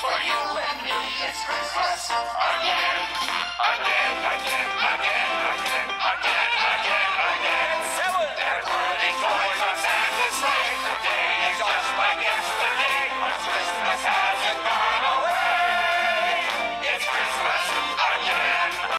for you.